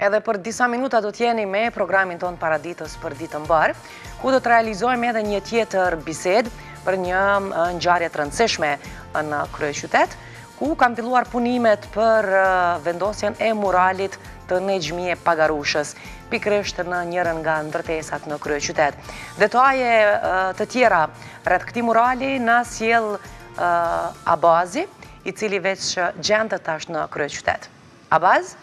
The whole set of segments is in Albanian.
Edhe për disa minuta do t'jeni me programin tonë paraditës për ditë mbarë, ku do të realizojmë edhe një tjetër bisedë për një ngjarje të rëndësishme në kryeqytet, ku kanë filluar punimet për vendosjen e muralit të Nexhmije Pagarushës, pikërisht në njërën nga ndërtesat në kryeqytet. Detaje të tjera, rreth këtij murali na sjell Abazi, i cili veç gjendet tash në kryeqytet. Abaz?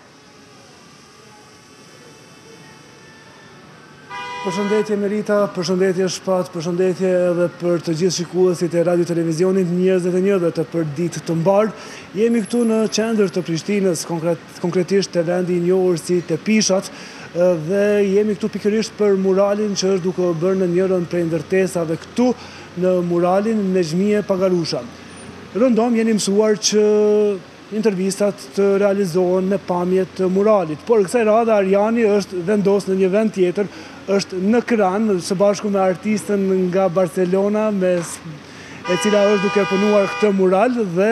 Përshëndetje Merita, përshëndetje Shpat, përshëndetje edhe për të gjithë shikuesit e Radio Televizionit 21 dhe të Për ditë të mbarë. Jemi këtu në qendër të Prishtinës, konkretisht te vendi i njohur si te Pishat, dhe jemi këtu pikërisht për muralin që është duke u bërë në njërën prej ndërtesave këtu në muralin Nexhmije Pagarusha. Rëndom jemi mësuar që intervistat të realizohen me pamje të muralit, por kësaj radhe Arjani është vendos në një vend tjetër, është në kran, së bashku me artisten nga Barcelona, e cila është duke punuar këtë mural dhe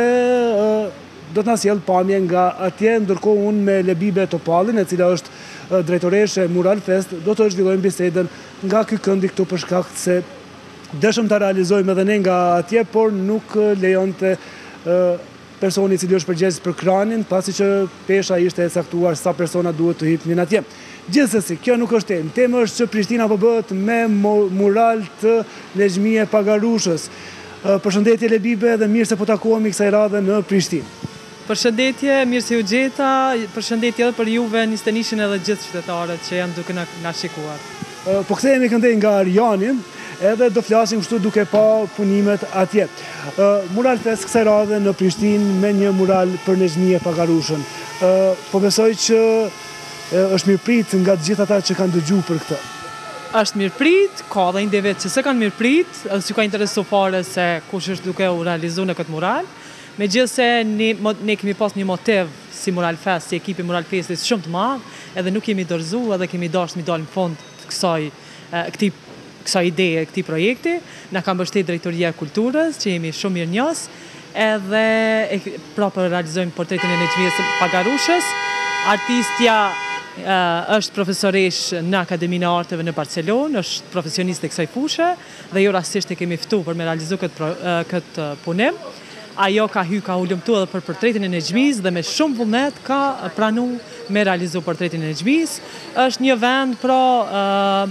do të na sjell pamje nga atje, ndërkohë unë me Lebibe Topallin, e cila është drejtoreshë e Mural Fest, do të zhvillojmë bisedën nga ky këndi këtu për shkak se Deshëm ta realizojmë edhe ne nga atje, por nuk lejonte personi i cili është përgjegjës për kranin, pasi që pesha ishte e caktuar sa persona duhet të hipnin atje. Gjithsesi, kjo nuk është temë. Temë është që Prishtina po bëhet me mural të Nexhmije Pagarushës. Përshëndetje Lebibe dhe mirë se po takohemi kësaj radhe në Prishtinë. Përshëndetje, mirë se ju gjeta, përshëndetje edhe për juve, Nis Tenishin edhe gjithë qytetarët që janë duke na shikuar. Po kthehemi këndej nga Arjani edhe do flasim kështu duke pa punimet atje. Mural Fest kësaj radhe në Prishtinë me një mural për Nexhmije Pagarushën. Po besoj që është mirëprit nga të gjithë ata që kanë dëgju për këtë. Është mirëprit, ka dhe individë që s'e kanë mirëprit, edhe s'ju ka interesu fare se kush është duke u realizu në këtë mural. Megjithëse ne ne kemi pas një motiv si Muralfest, si ekip i Muralfestit shumë të madh, edhe nuk jemi dorëzu, edhe kemi dashtë me i dalë në fund të kësaj këtij kësaj ideje, këtij projekti, na ka mbështet Drejtoria e Kulturës, që jemi shumë mirënjohës, edhe prapë po realizojmë portretin e Nexhmije Pagarushës, artistja është profesoreshë në Akademinë e Arteve në Barcelonë, është profesioniste e kësaj fushe. dhe jo rastësisht e kemi ftu për me realizu këtë punim. Ajo ka hy, ka hulumtu edhe për portretin e Nexhmis dhe me shumë vullnet ka pranu me realizu portretin e Nexhmis. është një vend, pra,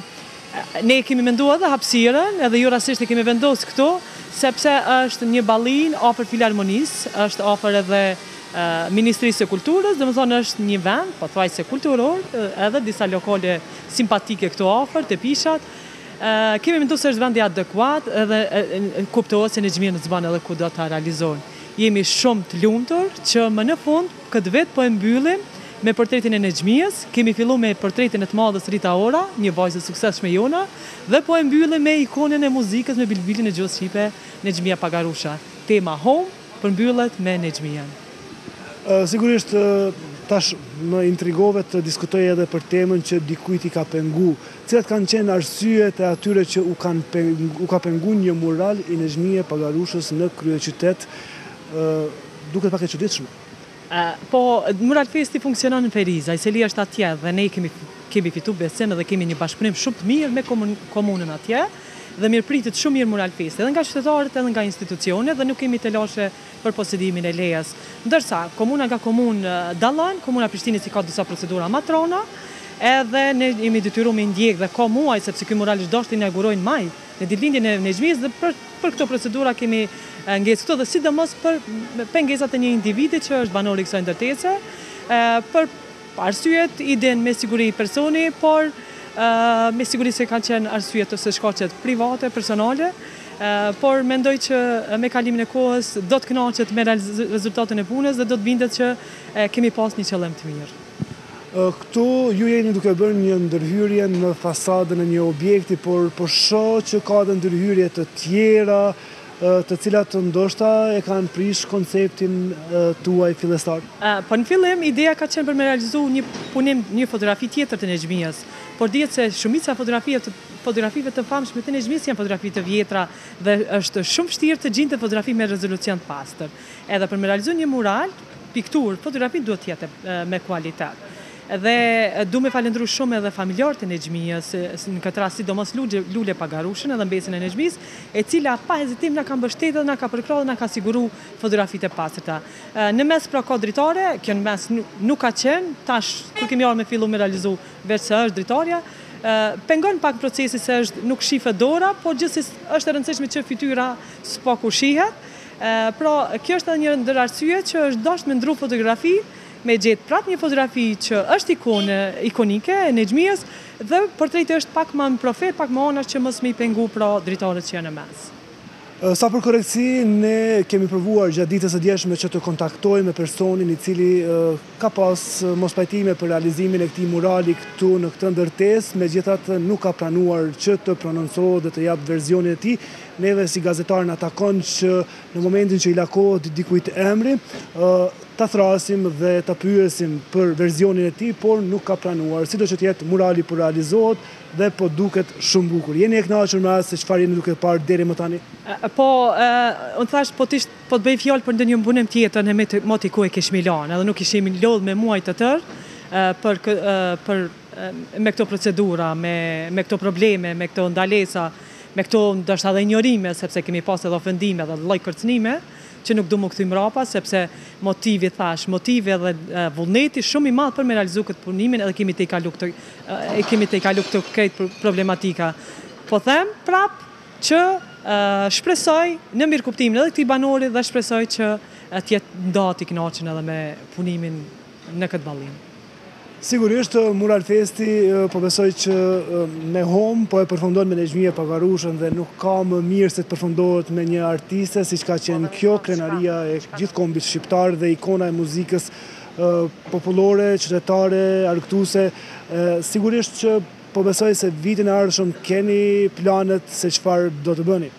ne kemi mendu edhe hapsirën, edhe jo rastësisht e kemi vendos këtu, sepse është një ballinë afër Filharmonisë, është afër edhe Ministrisë së Kulturës, domethënë është një vend, pothuajse kulturor, edhe disa lokale simpatike këtu afër, te Pishat, Kemi mendu se është vendi adekuat dhe kuptohet se Nexhmija na e zban edhe kudo ta realizojmë. Jemi shumë të lumtur që më në fund këtë vit po e mbyllim me portretin e Nexhmijës, kemi fillu me portretin e të madhes Rita Ora, një vajzë e suksesshme jona dhe po e mbyllim me ikonën e muzikës me bilbilin e gjuhës shqipe Nexhmija Pagarusha. Tema Home përmbyllet me Nexhmijën. Sigurisht tash më intrigove të diskutoj edhe për temën që dikujt i ka pengu Cilat kanë qenë arsyet e atyre që u ka pengu një mural i Nexhmije Pagarushës në kryeqytet? Duket pak e çuditshme. Po, Mural Festi funksionon në Ferizaj, selia është atje dhe ne kemi kemi fitu besim dhe kemi një bashkëpunim shumë të mirë me komunën atje dhe mirëpritet shumë mirë Mural Festi, edhe nga qytetarët edhe nga institucionet dhe nuk kemi telashe për posedimin e lejes. Ndërsa, komuna nga komunë dallon, komuna e Prishtinës i ka disa procedura maratonë, edhe ne jemi detyru m'i ndjek dhe ka muaj sepse ky mural është dashur të inaugurohet në maj në ditëlindjen e Nexhmisë dhe për për këto procedura kemi ngecë këtu dhe sidomos për pengesat e një individi që është banor i kësaj ndërtese për Arsyet i din me siguri personi, por me siguri se kanë qenë arsyet ose shkaqet private, personale, por mendoj që me kalimin e kohës do të kënaqet me rezultatin e punës dhe do të bindet që kemi pas një qëllim të mirë. Këtu ju jeni duke bërë një ndërhyrje në fasadën e një objekti, por po shoh që ka edhe ndërhyrje të tjera, të cilat ndoshta e kanë prish konceptin tuaj fillestar? Po në fillim, ideja ka qenë për me realizu një punim, një fotografi tjetër të Nexhmijës, por dihet se shumica e fotografive të famshme të Nexhmijës janë fotografi të vjetra dhe është shumë vështirë të gjinden fotografi me rezolucion të pastër. Edhe për me realizu një mural, pikturë, fotografi duhet të jetë me kualitet. Dhe du me falëndru shumë edhe familjarët e Nexhmijës, në këtë rast sidomos Lule Pagarushën edhe mbesën e Nexhmisë, e cila pa hezitim na ka mbështetë dhe na ka përkrahë dhe na ka siguru fotografitë e pastërta. Në mes pra ka dritare, kjo në mes nuk ka qenë, tash kur kemi ardhë me fillu me realizu, vërejtëm se është dritarja, pengon pak proces se është nuk shifet dora, por gjithsesi është e rëndësishme që fytyra së paku shihet, pra kjo është edhe një ndër arsye që është dashtë me ndrru fotografi, Me gjetë prapë një fotografi që është ikonë, ikonike, e Nexhmijës, dhe portreti është pak ma në profil, pak ma anash që mos me i pengu pra dritaret që janë në mes. Sa për korrektësi, ne kemi provuar gjatë ditës së djeshme që të kontaktojmë me personin i cili ka pas mospajtime për realizimin e këtij murali këtu në këtë ndërtesë, megjithatë nuk ka pranuar që të prononcohet dhe të japë versionin e tij. Neve si gazetarë na takon që Në momentin që i lakohet dikujt emri, ta thërrasim dhe ta pyesim për versionin e tij, por nuk ka pranuar. Sido që të jetë, murali po realizohet dhe po duket shumë bukur. Jeni e kënaqur me atë se çfarë jeni duke parë deri më tani? Po, unë thashë po të ishte, po të bëhej fjalë për ndonjë punim tjetër ne moti e kishim lanë, edhe nuk ishim lodh me muaj të tërë për për me këto procedura, me me këto probleme, me këto ndalesa Me këto ndoshta dhe injorime, sepse kemi pas edhe ofendime dhe lloj kërcënime, që nuk du m'u kthy mrapa, sepse motivi thash, motivi edhe vullneti shumë i madh për me realizu këtë punimin e kemi tejkalu këtë, e kemi tejkalu këtë krejt problematikë. Po them prap që shpresoj në mirëkuptimin edhe këtij banori dhe shpresoj që të jetë nda i kënaqun edhe me punimin në këtë ballinë. Sigurisht, Mural Festi po besoj që me HOME po e përfundon me Nexhmije Pagarushën dhe nuk ka më mirë se të përfundohet me një artiste siç ka qenë kjo krenaria e gjithë kombit shqiptar dhe ikona e muzikës popullore, qytetare, argëtuese. Sigurisht që po besoj se vitin e ardhshëm keni planet se çfarë do të bëni.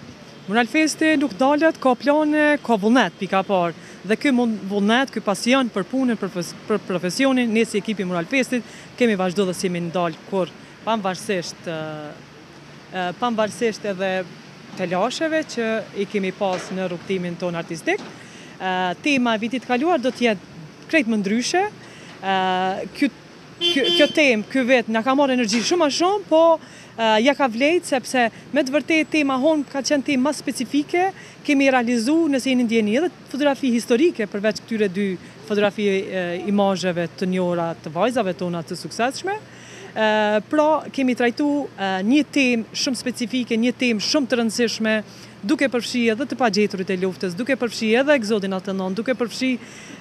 Mural Festi nuk ndalet, ka plane, ka vullnet, pika e parë. Dhe ky vullnet, ky pasion për punën, për profesionin, ne si ekip i Mural Festit kemi vazhdu dhe s'jemi ndal kurrë, pavarësisht pavarësisht edhe telasheve që i kemi pas në rrugëtimin tonë artistik. Tema e vitit të kaluar do të jetë krejt më ndryshe. Ky Kjo temë, ky vit, na ka marrë energji shumë ma shumë, po ja ka vlejtë, sepse me të vërtetë tema HOME ka qenë temë ma specifike, kemi realizu nëse jeni në dijeni edhe fotografi historike përveç këtyre dy fotografi imazheve të njohura të vajzave tona të suksesshme, pra kemi trajtu një temë shumë specifike, një temë shumë të rëndësishme, duke përfshi edhe të pagjeturit e luftës, duke përfshi edhe eksodin atëherë, duke përfshi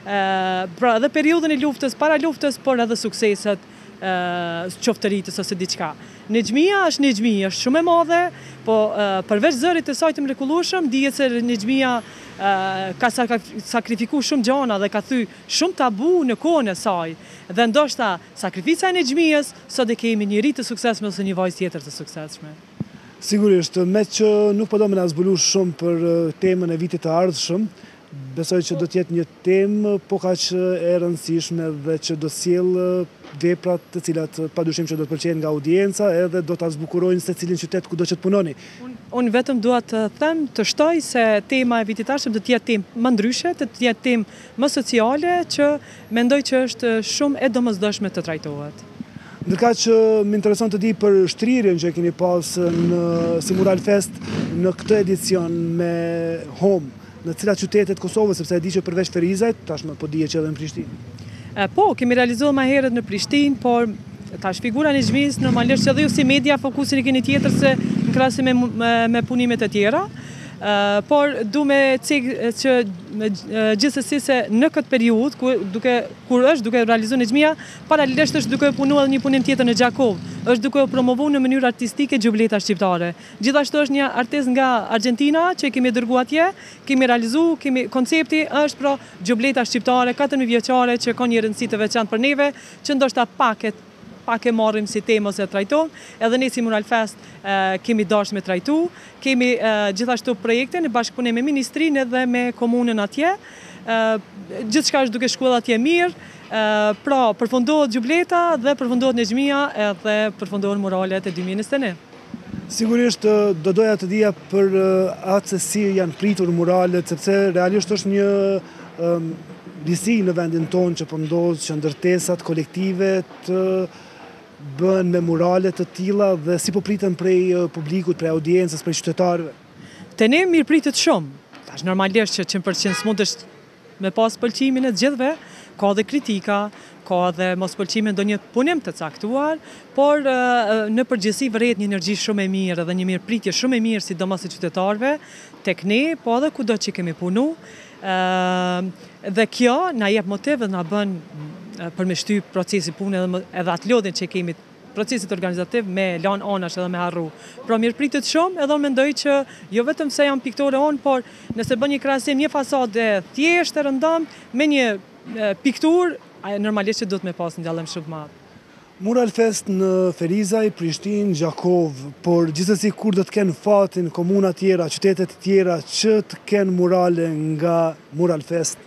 pra edhe periudhën e luftës, para luftës, por edhe sukseset qoftë Ritës ose diçka. Nexhmija është Nexhmija, është shumë e madhe, po përveç zërit të saj të mrekullushëm, dihet se Nexhmija ka sakrifiku shumë gjana dhe ka thy shumë tabu në kohën e saj, dhe ndoshta sakrifica e Nexhmijes, sot e kemi një Ritë të suksesshme ose një vajzë tjetër të suksesshme. Sigurisht, meqë nuk po do me na zbulu shumë për temën e vitit të ardhshëm, besoj që do të jetë një temë po kaq e rëndësishme dhe që do të sjellë vepra të cilat padyshim që do të pëlqehen nga audienca edhe do ta zbukurojnë secilin qytet kudo që të punoni. Unë vetëm dua të them, të shtoj se tema e vitit të ardhshëm do të jetë temë më ndryshe, do të jetë temë më sociale që mendoj që është shumë e domosdoshme të trajtohet. Ndërkaq më intereson të di për shtrirjen që e keni pas si Mural Fest në këtë edicion me Home, në cila qytete të Kosovës, sepse e di që përveç Ferizajt, tashmë po dihet që edhe në Prishtinë. Po, kemi realizu ma herët në Prishtinë, por tash figura e Nexhmijes, normalisht që dhe ju si media fokusin e keni tjetër se në krahasim me punimet e tjera, Por du me cek që gjithsesi se në këtë periudhë, kur është duke u realizu Nexhmija, paralelisht është duke u punu edhe një punim tjetër në Gjakovë, është duke u promovu në mënyrë artistike xhubleta shqiptare. Gjithashtu është një artist nga Argentina që e kemi dërgu atje, kemi realizu, kemi koncepti, është pra xhubleta shqiptare, 4.000 vjeçare që ka një rëndësi të veçantë për neve, që ndoshta pak e t. Pak e marrim si temë ose e trajtojmë. Edhe ne si Mural Fest kemi dashtë me e trajtu. Kemi gjithashtu projekte në bashkëpunim me ministrinë edhe me komunën atje. Gjithçka është duke shkuar atje mirë. Pra, përfundohet Xhubleta dhe përfundohet Nexhmija edhe përfundohen muralet e 2021. Sigurisht do doja të dija për atë se si janë pritur muralet, sepse realisht është një risi në vendin tonë që po ndodh që ndërtesat kolektive të bëhen me murale të tila dhe si po priten prej publikut, prej audiencës, prej qytetarëve. Te ne mirëpritet shumë, tash normalisht që 100% s'mund është Me pas pëlqimin e të gjithëve, ka dhe kritika, ka dhe mospëlqim në ndonjë punim të caktuar, por në përgjithësi vërehet një energji shumë e mirë dhe një mirëpritje shumë e mirë sidomos e qytetarëve tek ne, po edhe kudo që kemi punu. Dhe kjo na jep motiv dhe na bën për me shty procesin punë edhe atë lodhjen që kemi procesit organizativ me e lanë anash edhe me e harru. Pra mirëpritet shumë edhe unë mendoj që jo vetëm se jam piktore unë, por nëse bën një krahasim një fasadë e thjeshtë e rëndomtë me një pikturë, normalisht që do të me pas një dallim shumë të madh. Mural Fest në Ferizaj, Prishtinë, Gjakovë, por gjithsesi kur do të kenë fatin komuna tjera, qytete tjera që të kenë murale nga Mural Fest?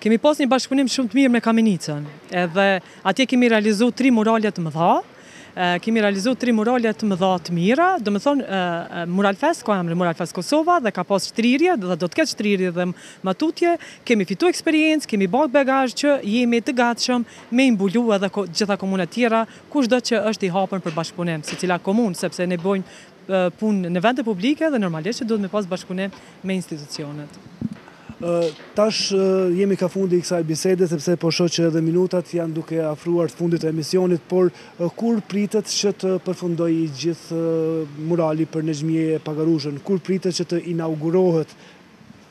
Kemi pas një bashkëpunim shumë të mirë me Kamenicën, edhe atje kemi realizu tri murale të mëdha, kemi realizu tri murale të mëdha të mira, domethënë, Mural Fest, ka emri Mural Fest Kosova, dhe ka pas shtrirje, dhe do të ketë shtrirje dhe më tutje, kemi fitu eksperiencë, kemi ba bagazh që jemi të gatshëm me i mbulu edhe gjitha komunat tjera, kushdo që është i hapën për bashkëpunim, secila komunë, sepse ne bëjmë punë në vende publike dhe normalisht që duhet me pas bashkëpunim me institucionet. Tash jemi ka fundi i kësaj bisede sepse po shoh që edhe minutat janë duke afruar fundit të emisionit, por kur pritet që të përfundojë i gjithë murali për Nexhmije Pagarushën, kur pritet që të inaugurohet?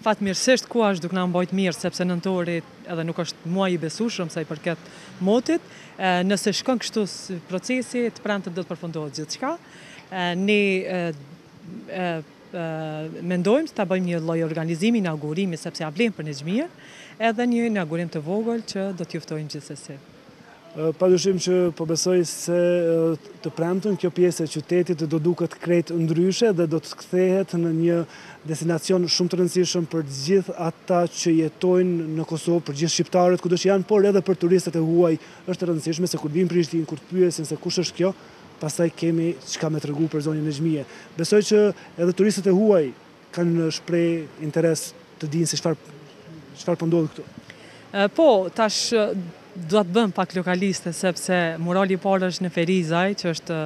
Fatmirësisht koha është duke na mbajt mirë sepse nëntori edhe nuk është muaj i besueshëm sa i përket motit, nëse shkon kështu procesi të premtën do të përfundohet gjithçka, ne Mendojmë se ta bëjmë një lloj organizimi inaugurimi sepse ia vlen për Nexhmijen, edhe një inaugurim të vogël që do t'ju ftojmë gjithsesi. Padyshim që po besoj se të premtën kjo pjesë e qytetit do duket krejt ndryshe dhe do të kthehet në një destinacion shumë të rëndësishëm për të gjithë ata që jetojnë në Kosovë, për gjithë shqiptarët kudo që janë, por edhe për turistët e huaj është e rëndësishme se kur vijnë në Prishtinë, kur të pyesin se kush është kjo, pastaj kemi çka me tregu për zonjën Nexhmije. Besoj që edhe turistët e huaj kanë shpreh interes të dinë se çfarë çfarë po ndodh këtu. Po, tash do të bëhem pak lokaliste, sepse murali i parë është në Ferizaj, që është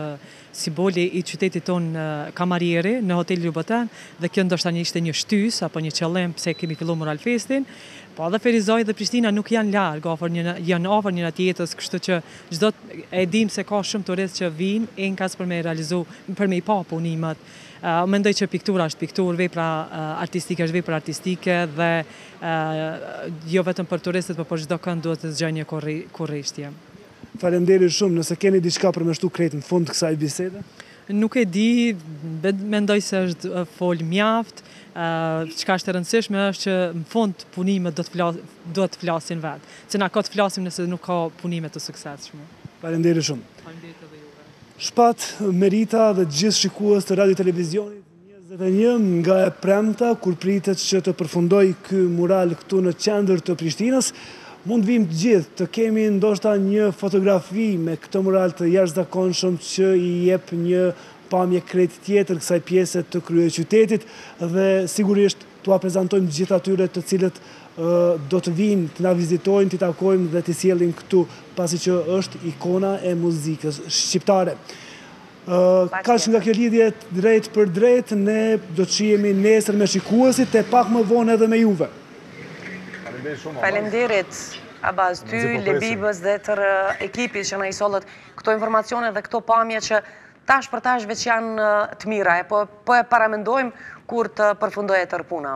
simboli i qytetit tonë, Kamarieri, në Hotel Ljuboten, dhe kjo ndoshta ishte një shtys, apo një qëllim pse kemi fillu mural festin, po edhe Ferizaj dhe Prishtina nuk janë larg, janë afër njëra-tjetrës, kështu që Që do e dimë se ka shumë turistë që vijnë enkas për me i realizu, për me i pa punimet. Mendoj që piktura është pikturë, vepra artistike është vepra artistike dhe jo vetëm për turistët, por për çdokënd duhet të zgjojë një kureshtje. Faleminderit shumë, nëse keni diçka për me shtu krejt në fund të kësaj bisede? Nuk e di, mendoj se është fol mjaft, çka është e rëndësishme është që në fund punimet duhet të flasin vetë, se ne kot të flasim nëse nuk ka punime të suksesshme. Faleminderit shumë. Faleminderit edhe juve. Shpat, Merita dhe gjithë shikues të Radio Televizionit. Njëzet e një nga e premta, kur pritet që të përfundojë ky mural këtu në qendër të Prishtinës, mund të vijmë të gjithë, të kemi ndoshta një fotografi me këtë mural të jashtëzakonshëm që i jep një pamje krejt tjetër kësaj pjese të kryeqytetit dhe sigurisht t'ua prezantojmë të gjithë atyre të cilët do të vijnë të na vizitojnë, t'i takojmë dhe t'i sjellim këtu, pasi që është ikona e muzikës shqiptare. Kaq nga kjo lidhje drejt për drejt, ne do të shihemi nesër me shikuesit e pak më vonë edhe me juve. Faleminderit Abaz, ty, Lebibës dhe tërë ekipit që na i sollët këto informacione dhe këto pamje që tash për tash veç janë të mira e po e paramendojmë kur të përfundojë e tërë puna.